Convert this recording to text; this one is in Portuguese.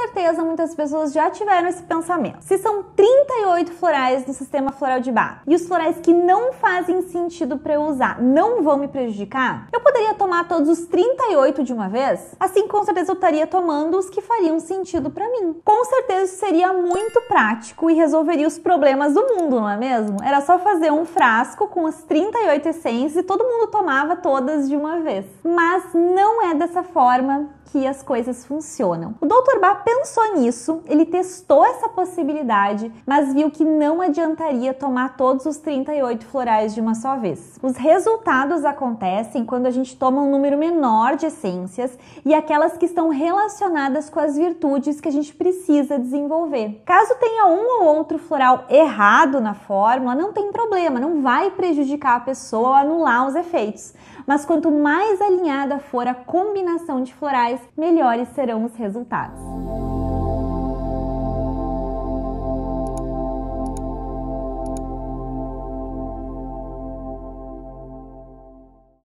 certeza muitas pessoas já tiveram esse pensamento. Se são 38 florais no sistema floral de bar e os florais que não fazem sentido para eu usar não vão me prejudicar, eu poderia tomar todos os 38 de uma vez? Assim, com certeza eu estaria tomando os que fariam sentido para mim. Com certeza isso seria muito prático e resolveria os problemas do mundo, não é mesmo? Era só fazer um frasco com as 38 essências e todo mundo tomava todas de uma vez. Mas não é dessa forma que as coisas funcionam. O Dr. Bach pensou nisso, ele testou essa possibilidade, mas viu que não adiantaria tomar todos os 38 florais de uma só vez. Os resultados acontecem quando a gente toma um número menor de essências e aquelas que estão relacionadas com as virtudes que a gente precisa desenvolver. Caso tenha um ou outro floral errado na fórmula, não tem problema, não vai prejudicar a pessoa ou anular os efeitos. Mas quanto mais alinhada for a combinação de florais, melhores serão os resultados.